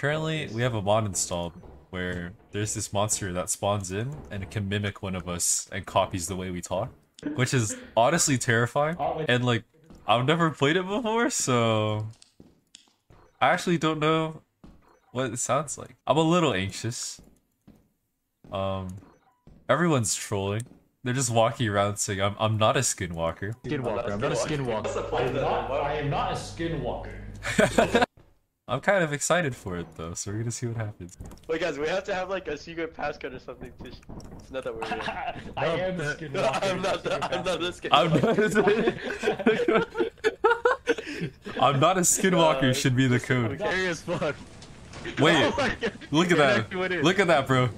currently we have a mod installed where there's this monster that spawns in and it can mimic one of us and copies the way we talk, which is honestly terrifying. And like, I've never played it before, so I actually don't know what it sounds like. I'm a little anxious. Um, everyone's trolling. They're just walking around saying, "I'm I'm not a skinwalker." Skinwalker. I'm not a skinwalker. I am not, I am not a skinwalker. I'm kind of excited for it though, so we're gonna see what happens. Wait, guys, we have to have like a secret passcode or something to. Sh- it's not that we're. Here. I am the skinwalker. I'm not. The, I'm not this kid. I'm not. A skinwalker. Should be the code. Scary as fuck. Wait, Oh look at Exactly what it Look at that, bro.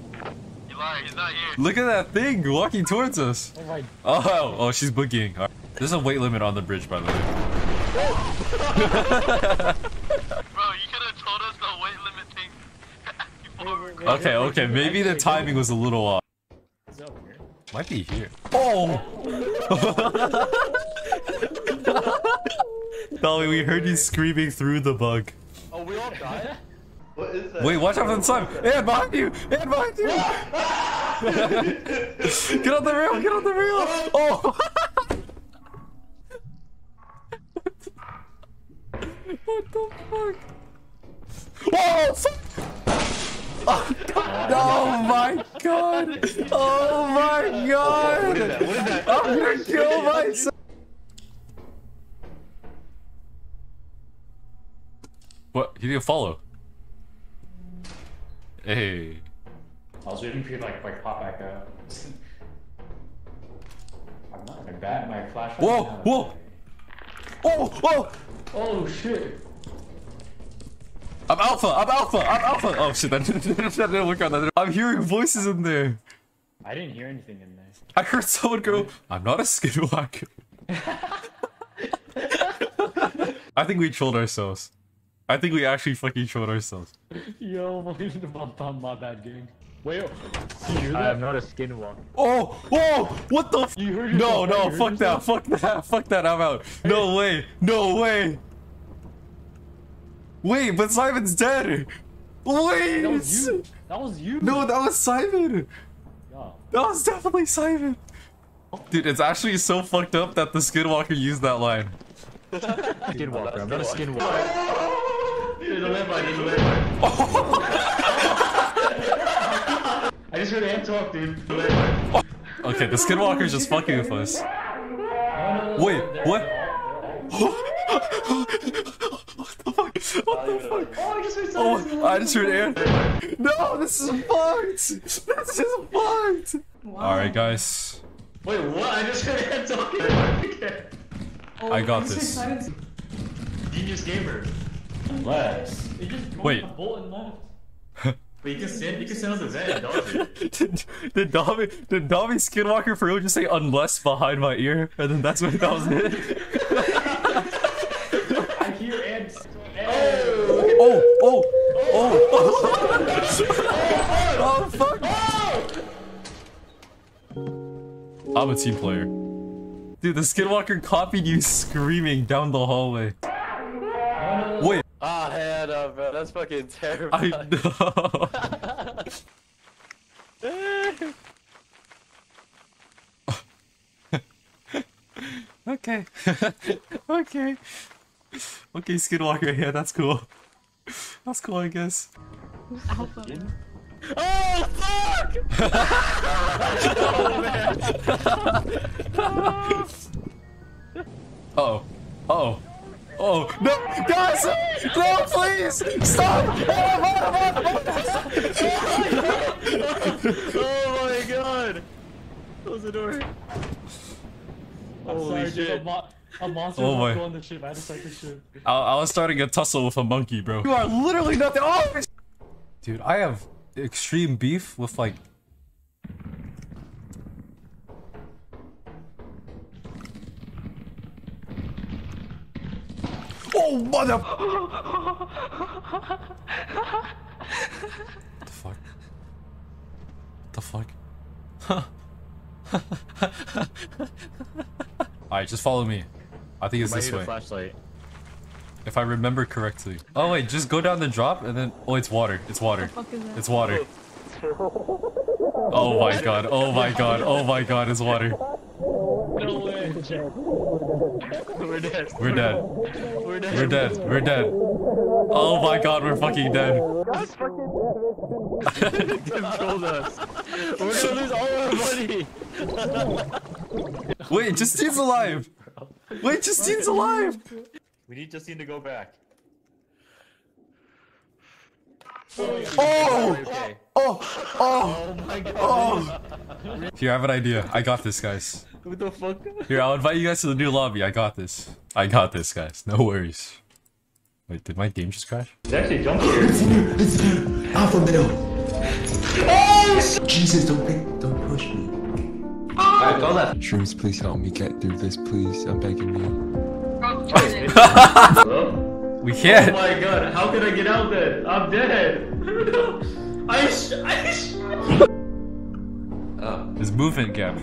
You liar. He's not here. Look at that thing walking towards us. Oh my Oh, oh, she's boogieing. All right. There's a weight limit on the bridge, by the way. Bro, you could have told us the weight limit thing. before we were- Okay, okay, maybe the timing was a little off. is that weird? Might be here. Oh! Dolly, we heard you screaming through the bug. Oh, we all died. What is that? Wait, watch out for the slime! And behind you! And behind you! get on the rail! Get on the rail! Oh! what the fuck? Whoa! Oh, oh my god! Oh my god! What is that? What is that? I'm gonna kill myself! What? He didn't follow. Hey. I was waiting for you to like, like pop back up. I'm not. My bat, my flashlight. Whoa, whoa. Oh, whoa! Oh shit! I'm alpha! I'm alpha! I'm alpha! Oh shit, that didn't, that didn't work out. That didn't- I'm hearing voices in there. I didn't hear anything in there. I heard someone go, I'm not a skinwalker. I think we trolled ourselves. I think we actually fucking trolled ourselves. Yo, my, my bad gang. Wait, do you hear I that? am not a skinwalker. Oh, whoa, what the f- You heard No, yourself, no, right? You heard fuck that, fuck that, fuck that, I'm out. No way, no way. Wait, but Simon's dead. Wait. That was you. That was you. No, that was Simon. Yeah. That was definitely Simon. Dude, it's actually so fucked up that the Skinwalker used that line. Skinwalker. I'm not a skinwalker. There's a landmine, there's a landmine. I just heard Ant talk, dude. The. Okay, the Skinwalker's just fucking with us. Wait, what? what the fuck? What the fuck? Oh, I just heard Oh. I just heard Aaron. No, this is fucked. This is a fucked. All right, guys. Wait, what? I just heard Ant talking. Okay. I got oh, this. Genius gamer. Unless. It just Wait. A bolt and left. But you can send, you can send on the vent, don't you? Did, did Dobby did Dobby Skinwalker for real just say unless behind my ear, and then that's what that was it? I hear Ant. Oh, oh, oh, oh, fuck! I'm a team player. Dude, the Skinwalker copied you screaming down the hallway. Wait, Ah, head up, bro. That's fucking terrifying. I know. okay. okay. Okay, Skinwalker, yeah, that's cool. That's cool, I guess. Alpha. Oh fuck! Uh oh. Uh oh. Oh no, guys! No, please! Stop! Oh my god! Close the door. I'm Holy sorry, dude. shit. A, mo- a monster Oh oh my. go on the ship. I had to start the ship. I, I was starting a tussle with a monkey, bro. You are literally nothing. Oh, dude, I have extreme beef with like. Oh mother! the fuck? The fuck? Alright, just follow me. I think it's Might this need a way. flashlight. If if I remember correctly. Oh wait, just go down the drop and then oh it's water. It's water. fuck is that? It's water. Oh my god. Oh my god. Oh my god, it's water. No way. We're dead. We're dead. We're dead. We're dead. We're dead. Oh my god, we're fucking dead. Controlled us. We're gonna lose all our money. Wait, Justine's alive. Wait, Justine's alive. We need Justine to go back. Oh! Okay. Oh! Oh my oh! god. Oh! Here, I have an idea. I got this, guys. What the fuck? Here, I'll invite you guys to the new lobby. I got this. I got this, guys. No worries. Wait, did my game just crash? He's actually jump here. It's in here. Alpha middle. Oh! Jesus, don't pick, don't push me. Alright, go left. Shrooms, please help me get through this, please. I'm begging you. Hello? We Oh can't. Oh my god, how can I get out then? I'm dead. I sh I sh uh, There's movement gap.